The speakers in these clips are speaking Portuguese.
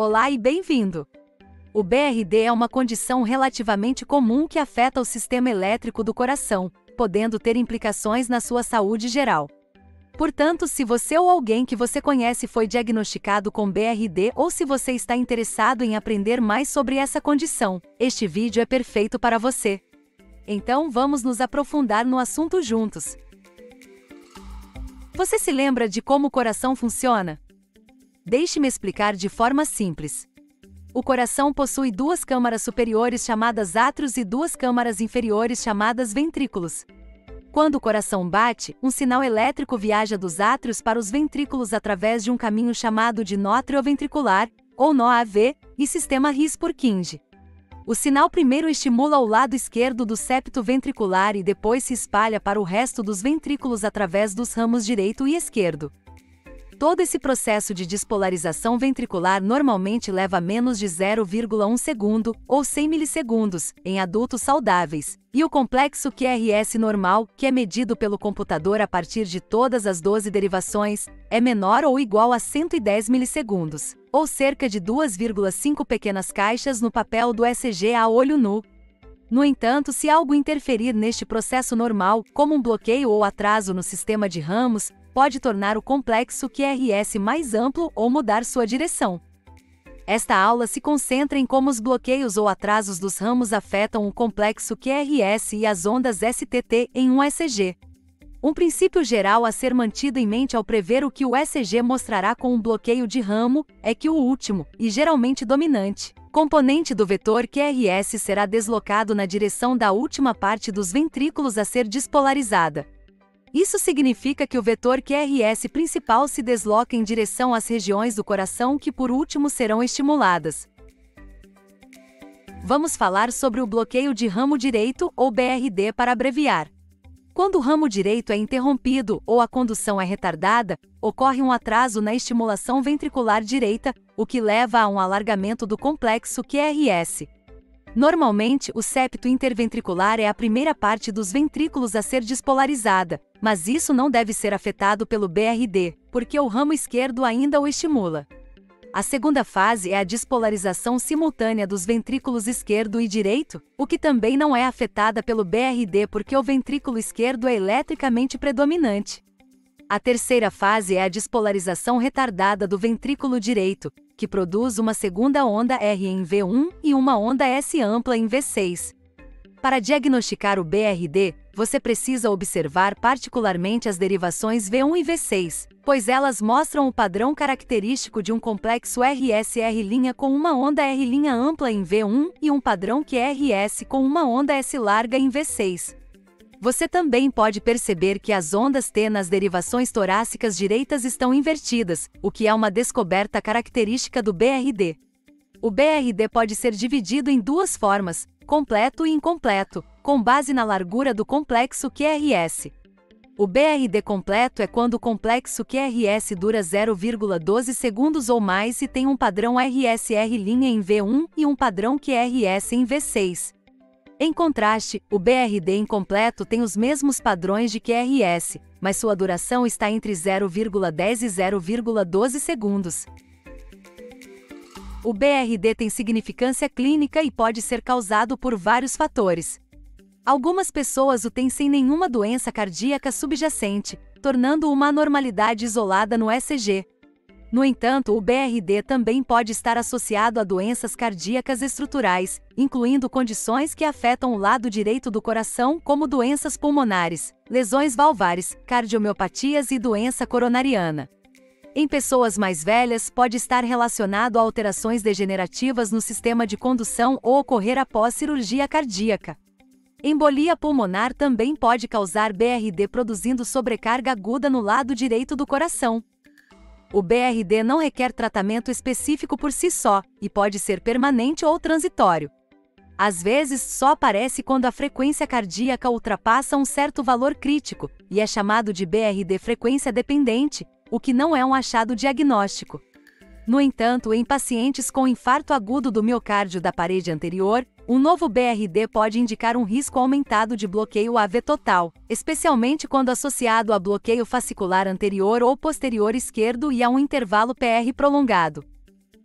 Olá e bem-vindo! O BRD é uma condição relativamente comum que afeta o sistema elétrico do coração, podendo ter implicações na sua saúde geral. Portanto, se você ou alguém que você conhece foi diagnosticado com BRD ou se você está interessado em aprender mais sobre essa condição, este vídeo é perfeito para você. Então, vamos nos aprofundar no assunto juntos. Você se lembra de como o coração funciona? Deixe-me explicar de forma simples. O coração possui duas câmaras superiores chamadas átrios e duas câmaras inferiores chamadas ventrículos. Quando o coração bate, um sinal elétrico viaja dos átrios para os ventrículos através de um caminho chamado de nó ventricular, ou nó AV, e sistema His-Purkinje. O sinal primeiro estimula o lado esquerdo do septo ventricular e depois se espalha para o resto dos ventrículos através dos ramos direito e esquerdo. Todo esse processo de despolarização ventricular normalmente leva menos de 0,1 segundo, ou 100 milissegundos, em adultos saudáveis, e o complexo QRS normal, que é medido pelo computador a partir de todas as 12 derivações, é menor ou igual a 110 milissegundos, ou cerca de 2,5 pequenas caixas no papel do ECG a olho nu. No entanto, se algo interferir neste processo normal, como um bloqueio ou atraso no sistema de ramos, pode tornar o complexo QRS mais amplo ou mudar sua direção. Esta aula se concentra em como os bloqueios ou atrasos dos ramos afetam o complexo QRS e as ondas STT em um ECG. Um princípio geral a ser mantido em mente ao prever o que o ECG mostrará com um bloqueio de ramo é que o último, e geralmente dominante, componente do vetor QRS será deslocado na direção da última parte dos ventrículos a ser despolarizada, isso significa que o vetor QRS principal se desloca em direção às regiões do coração que por último serão estimuladas. Vamos falar sobre o bloqueio de ramo direito ou BRD para abreviar. Quando o ramo direito é interrompido ou a condução é retardada, ocorre um atraso na estimulação ventricular direita, o que leva a um alargamento do complexo QRS. Normalmente, o septo interventricular é a primeira parte dos ventrículos a ser despolarizada, mas isso não deve ser afetado pelo BRD, porque o ramo esquerdo ainda o estimula. A segunda fase é a despolarização simultânea dos ventrículos esquerdo e direito, o que também não é afetada pelo BRD porque o ventrículo esquerdo é eletricamente predominante. A terceira fase é a despolarização retardada do ventrículo direito, que produz uma segunda onda R em V1 e uma onda S ampla em V6. Para diagnosticar o BRD, você precisa observar particularmente as derivações V1 e V6, pois elas mostram o padrão característico de um complexo RSR' com uma onda R' ampla em V1 e um padrão QRS com uma onda S larga em V6. Você também pode perceber que as ondas T nas derivações torácicas direitas estão invertidas, o que é uma descoberta característica do BRD. O BRD pode ser dividido em duas formas, completo e incompleto, com base na largura do complexo QRS. O BRD completo é quando o complexo QRS dura 0,12 segundos ou mais e tem um padrão RSR' em V1 e um padrão QRS em V6. Em contraste, o BRD incompleto tem os mesmos padrões de QRS, mas sua duração está entre 0,10 e 0,12 segundos. O BRD tem significância clínica e pode ser causado por vários fatores. Algumas pessoas o têm sem nenhuma doença cardíaca subjacente, tornando uma anormalidade isolada no ECG, no entanto, o BRD também pode estar associado a doenças cardíacas estruturais, incluindo condições que afetam o lado direito do coração, como doenças pulmonares, lesões valvares, cardiomiopatias e doença coronariana. Em pessoas mais velhas, pode estar relacionado a alterações degenerativas no sistema de condução ou ocorrer após cirurgia cardíaca. Embolia pulmonar também pode causar BRD produzindo sobrecarga aguda no lado direito do coração. O BRD não requer tratamento específico por si só, e pode ser permanente ou transitório. Às vezes, só aparece quando a frequência cardíaca ultrapassa um certo valor crítico, e é chamado de BRD frequência dependente, o que não é um achado diagnóstico. No entanto, em pacientes com infarto agudo do miocárdio da parede anterior, um novo BRD pode indicar um risco aumentado de bloqueio AV total, especialmente quando associado a bloqueio fascicular anterior ou posterior esquerdo e a um intervalo PR prolongado.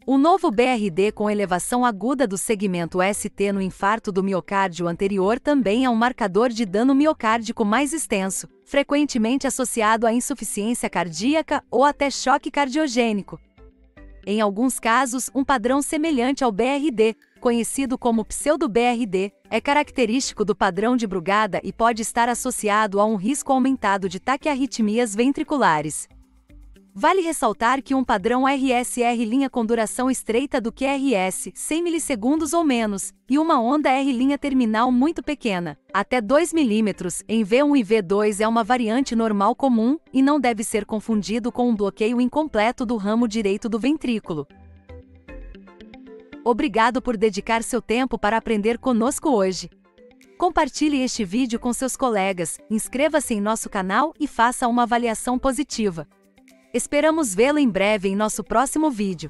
O novo BRD com elevação aguda do segmento ST no infarto do miocárdio anterior também é um marcador de dano miocárdico mais extenso, frequentemente associado à insuficiência cardíaca ou até choque cardiogênico. Em alguns casos, um padrão semelhante ao BRD, conhecido como pseudo-BRD, é característico do padrão de Brugada e pode estar associado a um risco aumentado de taquiarritmias ventriculares. Vale ressaltar que um padrão RSR linha com duração estreita do que RS, 100 milissegundos ou menos, e uma onda R linha terminal muito pequena, até 2 mm, em V1 e V2 é uma variante normal comum e não deve ser confundido com um bloqueio incompleto do ramo direito do ventrículo. Obrigado por dedicar seu tempo para aprender conosco hoje. Compartilhe este vídeo com seus colegas, inscreva-se em nosso canal e faça uma avaliação positiva. Esperamos vê-lo em breve em nosso próximo vídeo.